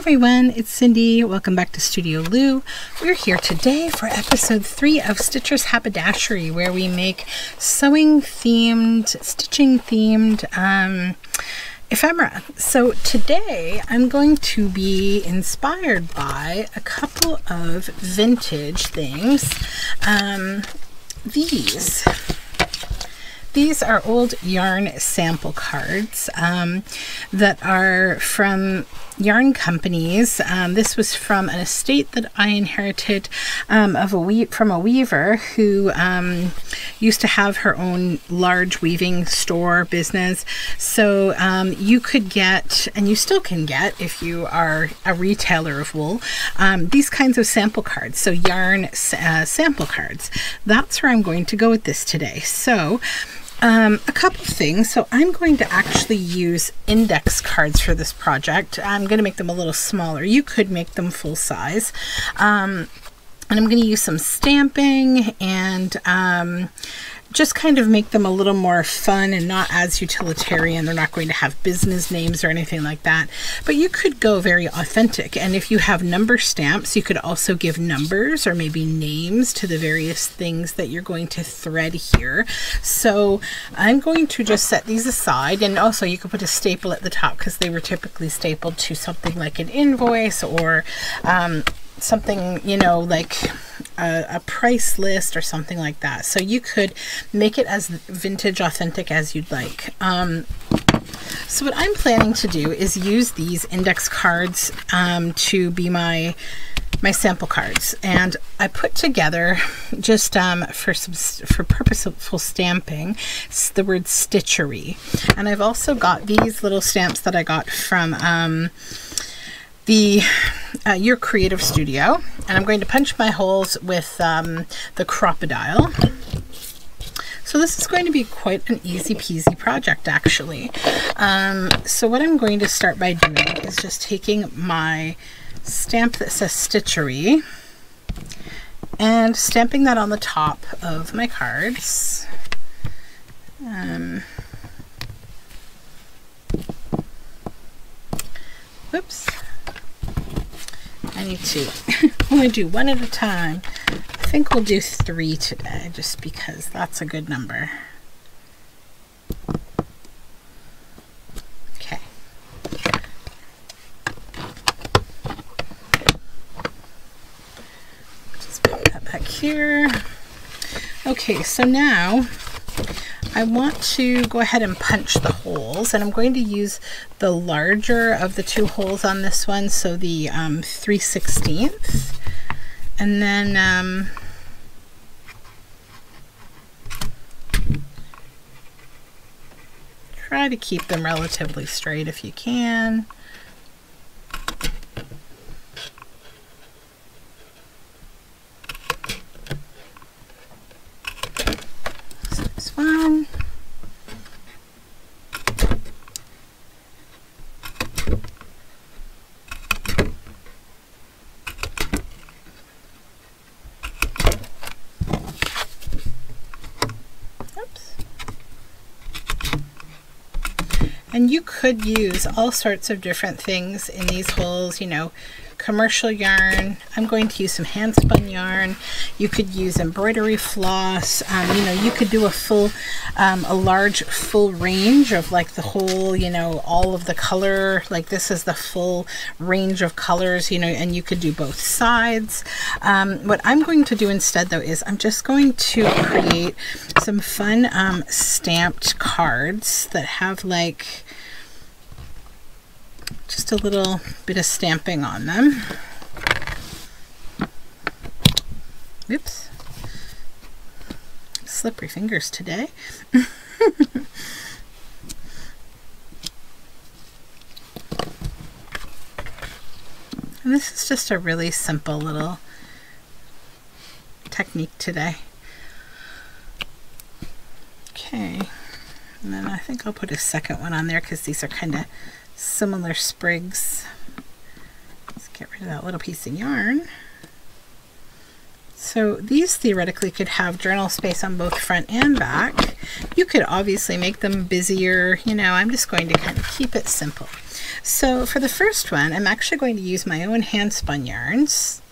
everyone, it's Cindy. Welcome back to Studioloo. We're here today for episode three of Stitcher's Haberdashery, where we make sewing themed, stitching themed um, ephemera. So today I'm going to be inspired by a couple of vintage things. Um, these these are old yarn sample cards um, that are from yarn companies. Um, this was from an estate that I inherited um, of a we from a weaver who um, used to have her own large weaving store business. So um, you could get, and you still can get if you are a retailer of wool, um, these kinds of sample cards. So yarn uh, sample cards. That's where I'm going to go with this today. So um, a couple things. So I'm going to actually use index cards for this project. I'm going to make them a little smaller. You could make them full size. Um, and I'm going to use some stamping and um, just kind of make them a little more fun and not as utilitarian. They're not going to have business names or anything like that. But you could go very authentic. And if you have number stamps, you could also give numbers or maybe names to the various things that you're going to thread here. So I'm going to just set these aside. And also you could put a staple at the top because they were typically stapled to something like an invoice or um, something, you know, like a, a, price list or something like that. So you could make it as vintage authentic as you'd like. Um, so what I'm planning to do is use these index cards um, to be my my sample cards and I put together just um, for some for purposeful stamping the word stitchery and I've also got these little stamps that I got from um, the uh, your creative studio and I'm going to punch my holes with um, the Crop-A-Dile so this is going to be quite an easy peasy project actually. Um, so what I'm going to start by doing is just taking my stamp that says stitchery and stamping that on the top of my cards. Um, whoops I need to only do one at a time. I think we'll do three today just because that's a good number. Okay. Just put that back here. Okay, so now I want to go ahead and punch the holes and I'm going to use the larger of the two holes on this one so the um, 3 16th and then um, try to keep them relatively straight if you can Um, and you could use all sorts of different things in these holes, you know, commercial yarn. I'm going to use some hand spun yarn. You could use embroidery floss. Um, you know, you could do a full, um, a large full range of like the whole, you know, all of the color. Like this is the full range of colors, you know, and you could do both sides. Um, what I'm going to do instead though is I'm just going to create some fun um, stamped cards that have like just a little bit of stamping on them. Oops. Slippery fingers today. and this is just a really simple little technique today. Okay, and then I think I'll put a second one on there because these are kind of similar sprigs. Let's get rid of that little piece of yarn. So these theoretically could have journal space on both front and back. You could obviously make them busier, you know, I'm just going to kind of keep it simple. So for the first one, I'm actually going to use my own hand spun yarns.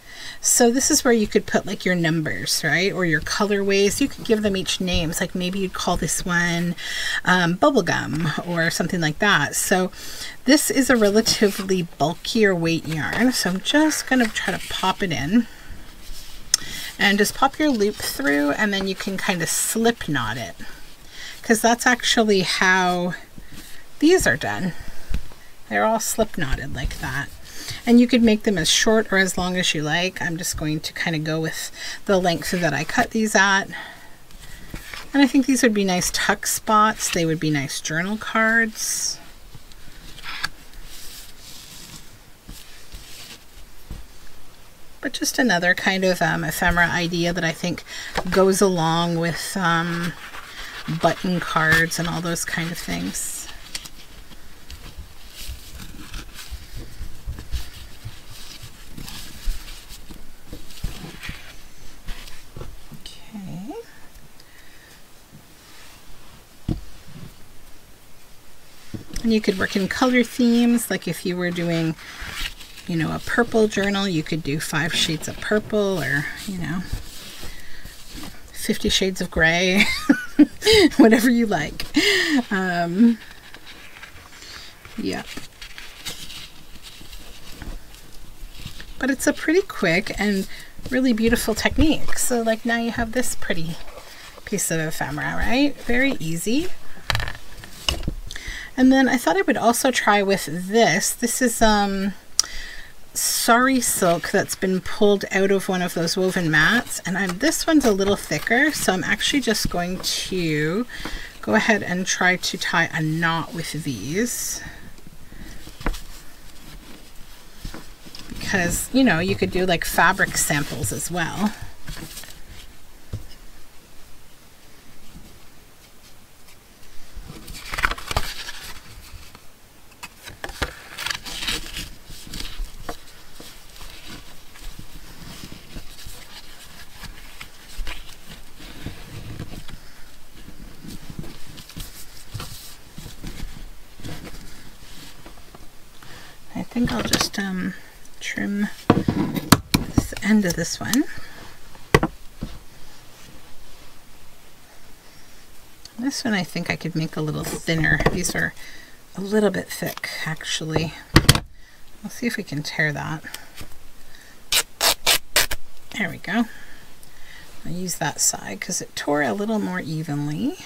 So this is where you could put like your numbers, right? Or your colorways. You could give them each names. Like maybe you'd call this one um, bubblegum or something like that. So this is a relatively bulkier weight yarn. So I'm just going to try to pop it in. And just pop your loop through and then you can kind of slip knot it. Because that's actually how these are done. They're all slip knotted like that. And you could make them as short or as long as you like. I'm just going to kind of go with the length that I cut these at. And I think these would be nice tuck spots. They would be nice journal cards. But just another kind of um, ephemera idea that I think goes along with um, button cards and all those kind of things. And you could work in color themes, like if you were doing, you know, a purple journal, you could do five shades of purple or, you know, 50 shades of gray, whatever you like. Um, yeah. But it's a pretty quick and really beautiful technique. So like now you have this pretty piece of ephemera, right? Very easy. And then I thought I would also try with this. This is um, sari silk that's been pulled out of one of those woven mats. And I'm, this one's a little thicker, so I'm actually just going to go ahead and try to tie a knot with these. Because, you know, you could do like fabric samples as well. Think I'll just um, trim the end of this one. This one I think I could make a little thinner. These are a little bit thick actually. We'll see if we can tear that. There we go. I'll use that side because it tore a little more evenly.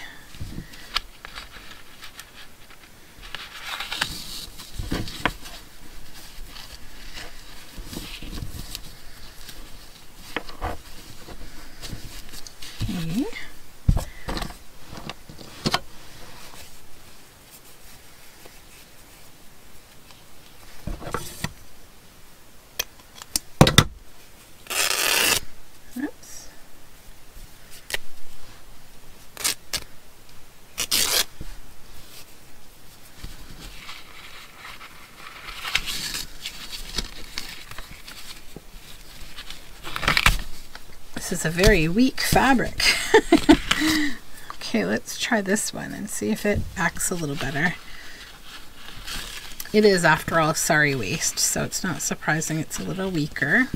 Is a very weak fabric. okay, let's try this one and see if it acts a little better. It is, after all, sari waste, so it's not surprising it's a little weaker.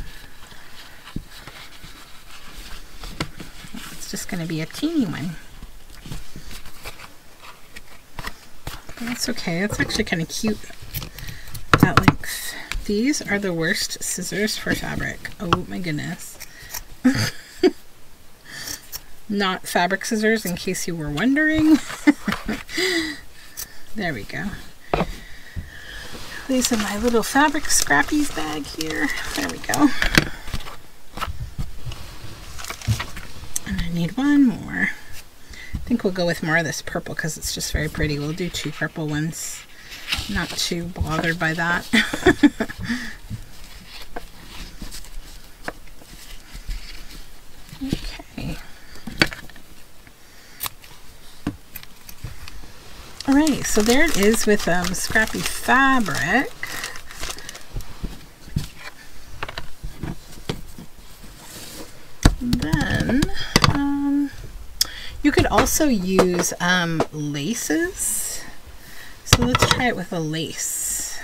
It's just going to be a teeny one. But that's okay. It's actually kind of cute that length. These are the worst scissors for fabric. Oh my goodness. not fabric scissors in case you were wondering. there we go. These are my little fabric scrappies bag here. There we go. And I need one more. I think we'll go with more of this purple because it's just very pretty. We'll do two purple ones. Not too bothered by that. So there it is with um, scrappy fabric. Then um, you could also use um, laces. So let's try it with a lace.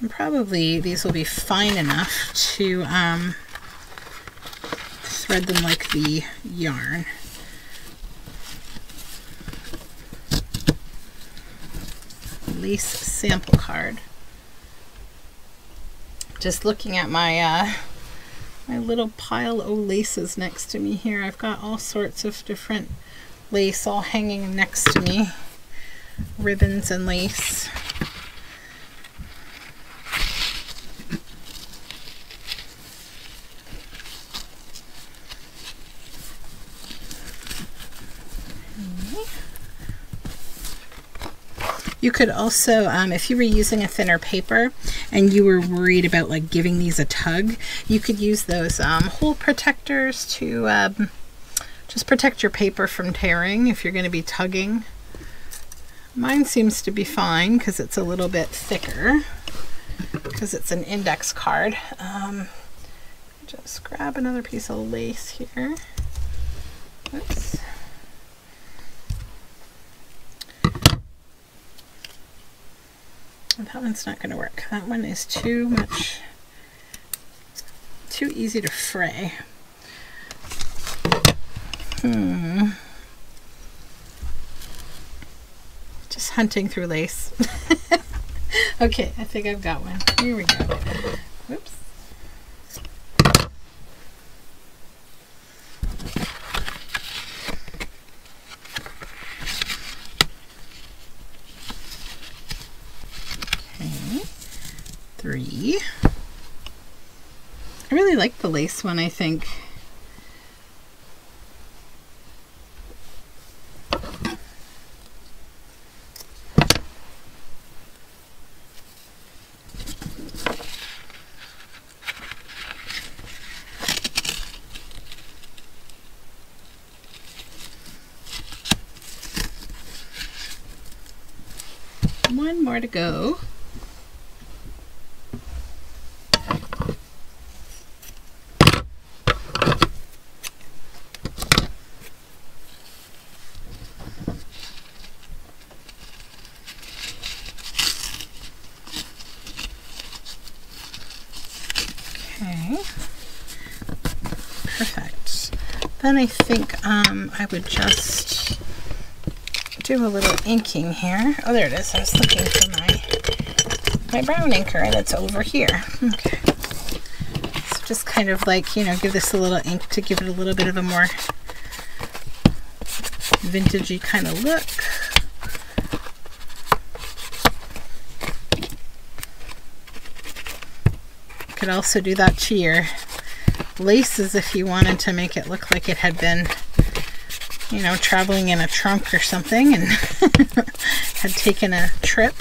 And probably these will be fine enough to um, thread them like the yarn. Lace sample card. Just looking at my uh, my little pile of laces next to me here. I've got all sorts of different lace all hanging next to me. Ribbons and lace. You could also, um, if you were using a thinner paper and you were worried about like giving these a tug, you could use those um, hole protectors to um, just protect your paper from tearing if you're going to be tugging. Mine seems to be fine because it's a little bit thicker because it's an index card. Um, just grab another piece of lace here. Oops. That one's not going to work. That one is too much, too easy to fray. Hmm. Just hunting through lace. okay, I think I've got one. Here we go. Whoops. three. I really like the lace one, I think. One more to go. Then I think um, I would just do a little inking here. Oh, there it is. I was looking for my my brown inker that's over here. Okay. So just kind of like, you know, give this a little ink to give it a little bit of a more vintagey kind of look. You could also do that to your laces if you wanted to make it look like it had been you know traveling in a trunk or something and had taken a trip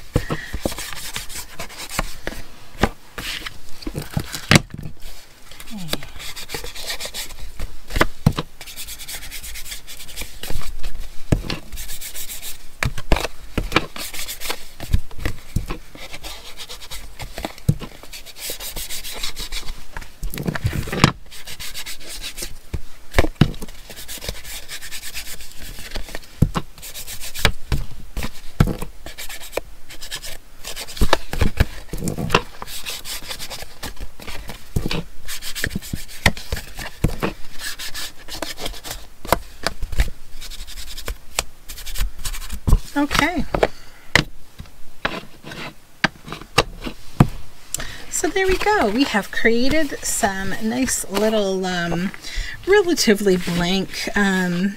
Okay. So there we go. We have created some nice little um, relatively blank um,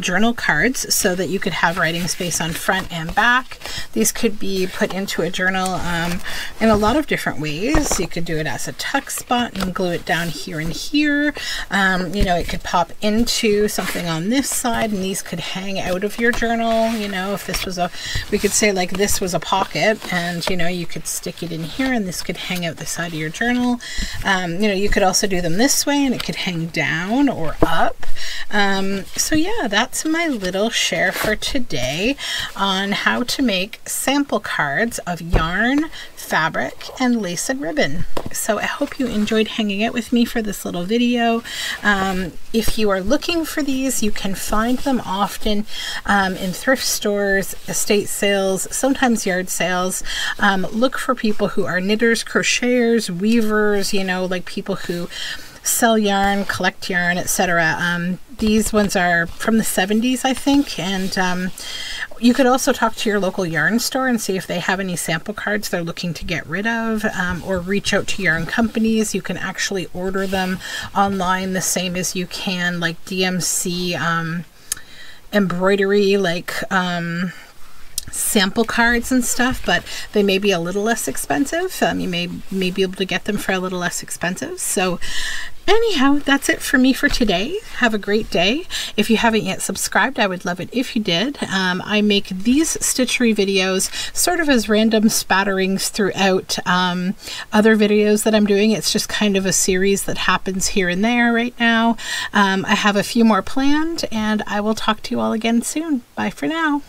journal cards so that you could have writing space on front and back. These could be put into a journal um, in a lot of different ways. You could do it as a tuck spot and glue it down here and here. Um, you know, it could pop into something on this side and these could hang out of your journal. You know, if this was a, we could say like this was a pocket and, you know, you could stick it in here and this could hang out the side of your journal. Um, you know, you could also do them this way and it could hang down or up. Um, so yeah, that's my little share for today on how to make sample cards of yarn, fabric, and lace and ribbon. So I hope you enjoyed hanging out with me for this little video. Um, if you are looking for these, you can find them often um, in thrift stores, estate sales, sometimes yard sales. Um, look for people who are knitters, crocheters, weavers, you know, like people who sell yarn, collect yarn, etc. Um, these ones are from the 70s, I think, and um, you could also talk to your local yarn store and see if they have any sample cards they're looking to get rid of, um, or reach out to yarn companies. You can actually order them online the same as you can like DMC um, embroidery, like um, sample cards and stuff, but they may be a little less expensive. Um, you may may be able to get them for a little less expensive. So anyhow, that's it for me for today. Have a great day. If you haven't yet subscribed, I would love it if you did. Um, I make these stitchery videos sort of as random spatterings throughout um, other videos that I'm doing. It's just kind of a series that happens here and there right now. Um, I have a few more planned, and I will talk to you all again soon. Bye for now.